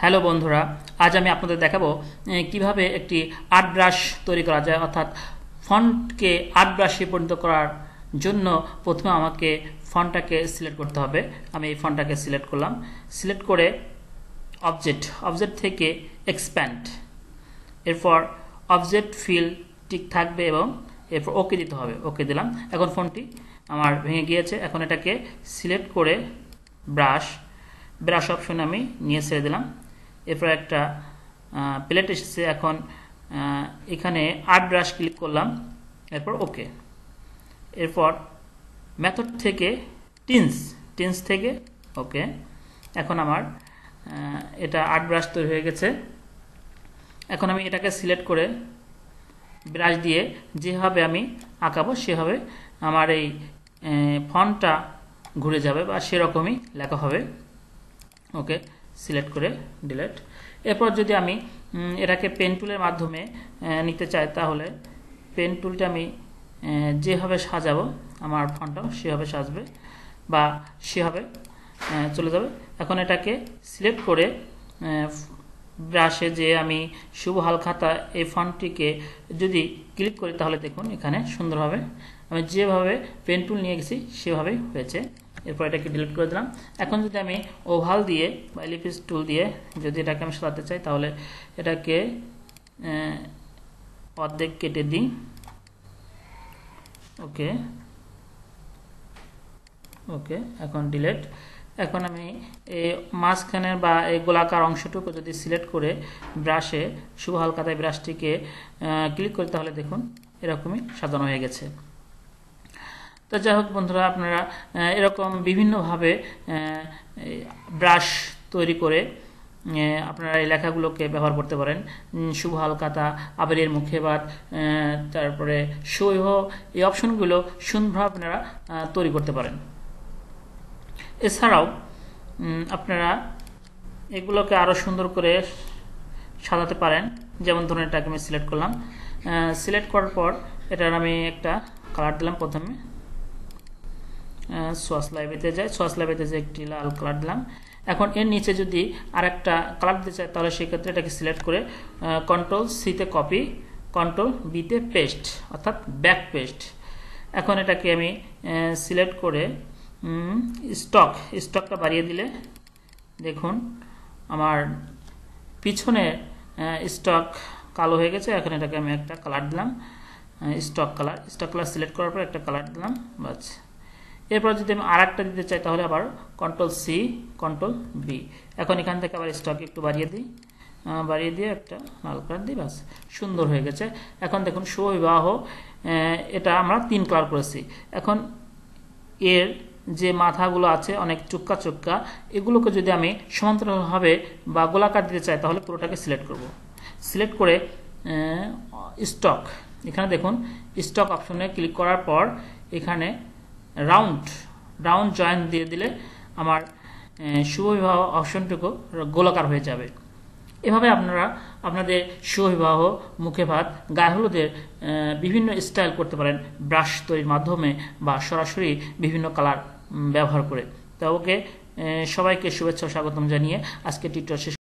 Hello বন্ধুরা, আজ আমি আপনাদের দেখাবো কীভাবে একটি আর্ট ব্রাশ তৈরি করা যায়। অর্থাৎ ফন্টকে আর্ট ব্রাশে পরিণত করার জন্য প্রথমে আমাকে ফন্টটাকে সিলেক্ট করতে হবে। আমি এই ফন্টটাকে সিলেক্ট করলাম। সিলেক্ট করে অবজেক্ট অবজেক্ট থেকে এক্সপ্যান্ড এরপর অবজেক্ট ফিল ঠিক থাকবে এবং এরপর ওকে দিতে হবে। ওকে দিলাম। এখন ফোনটি আমার ভেঙে গিয়েছে। এখন এটাকে সিলেক্ট করে ব্রাশ ব্রাশ অপশন আমি নিয়ে ছেড়ে দিলাম। এরপর একটা প্লেট এসেছে। এখন এখানে আর্ট ব্রাশ ক্লিক করলাম, এরপর ওকে। এরপর মেথড থেকে টিন্স টিন্স থেকে ওকে। এখন আমার এটা আর্ট ব্রাশ তৈরি হয়ে গেছে। এখন আমি এটাকে সিলেক্ট করে ব্রাশ দিয়ে যেভাবে আমি আঁকাবো, সেভাবে আমার এই ফন্টটা ঘুরে যাবে বা সেরকমই লেখা হবে। ওকে। সিলেক্ট করে ডিলেট। এরপর যদি আমি এটাকে পেন টুলের মাধ্যমে নিতে চাই, তাহলে পেন টুলটা আমি যেভাবে সাজাবো, আমার ফন্টটাও সেভাবে সাজবে বা সেভাবে চলে যাবে। এখন এটাকে সিলেক্ট করে ব্রাশে যে আমি শুভ হালখাতা এই ফন্টটিকে যদি ক্লিক করি, তাহলে দেখুন এখানে সুন্দরভাবে আমি যেভাবে পেন টুল নিয়ে গেছি, সেভাবেই হয়েছে। এরপর এটাকে ডিলিট করে দিলাম। এখন যদি আমি ওভাল দিয়ে বা এলিপিস টুল দিয়ে যদি এটাকে আমি সাজাতে চাই, তাহলে এটাকে অর্ধেক কেটে দিই। ওকে। ওকে, এখন ডিলেট এখন আমি এই মাঝখানের বা এই গোলাকার অংশটুকু যদি সিলেক্ট করে ব্রাশে শুভ হালকাতায় ব্রাশটিকে ক্লিক করি, তাহলে দেখুন এরকমই সাজানো হয়ে গেছে। তো যাই হোক বন্ধুরা, আপনারা এরকম বিভিন্নভাবে ব্রাশ তৈরি করে আপনারা এই লেখাগুলোকে ব্যবহার করতে পারেন। শুভ হালকাতা আবেরের মুখে বাদ তারপরে সৈহ, এই অপশনগুলো সুন্দরভাবে আপনারা তৈরি করতে পারেন। এছাড়াও আপনারা এগুলোকে আরও সুন্দর করে সাজাতে পারেন। যেমন ধরুন, এটাকে আমি সিলেক্ট করলাম। সিলেক্ট করার পর, এটার আমি একটা কালার দিলাম প্রথমে। সোয়াস লাইব্রেরিতে যাই সোয়াস লাইব্রেরিতে যে একটি লাল কালার দিলাম। এখন এর নিচে যদি আরেকটা কালার দিতে চাই তাহলে সেক্ষেত্রে এটাকে সিলেক্ট করে কন্ট্রোল সিতে কপি কন্ট্রোল বিতে পেস্ট অর্থাৎ ব্যাক পেস্ট এখন এটাকে আমি সিলেক্ট করে স্টক স্টকটা বাড়িয়ে দিলে, দেখুন আমার পিছনে স্টক কালো হয়ে গেছে। এখন এটাকে আমি একটা কালার দিলাম। Stock colour stock colour select করার পর একটা কালার দিলাম। বাস। এরপর যদি আমি আর একটা দিতে চাই, তাহলে আবার কন্ট্রোল সি কন্ট্রোল বি এখন এখান থেকে আবার স্টক একটু বাড়িয়ে দিই। বাড়িয়ে দিয়ে একটা লাল কালার দিই বাস সুন্দর হয়ে গেছে। এখন দেখুন, সুবিবাহ এটা আমরা তিন কালার করেছি। এখন এর যে মাথাগুলো আছে, অনেক চুক্কা চুক্কা, এগুলোকে যদি আমি সমান্তরালভাবে বা গোলাকার দিতে চাই, তাহলে পুরোটাকে সিলেক্ট করব। সিলেক্ট করে স্টক এখানে দেখুন স্টক অপশনে ক্লিক করার পর, এখানে রাউন্ড রাউন্ড জয়েন দিয়ে দিলে আমার শুভ বিবাহ অপশনটুকু গোলাকার হয়ে যাবে। এভাবে আপনারা আপনাদের সুবিবাহ মুখে ভাত, গায়ে হলুদের বিভিন্ন স্টাইল করতে পারেন। ব্রাশ তৈরির মাধ্যমে বা সরাসরি বিভিন্ন কালার ব্যবহার করে। তো ওকে সবাইকে শুভেচ্ছা স্বাগতম জানিয়ে আজকে টিউটোরিয়াল শেষ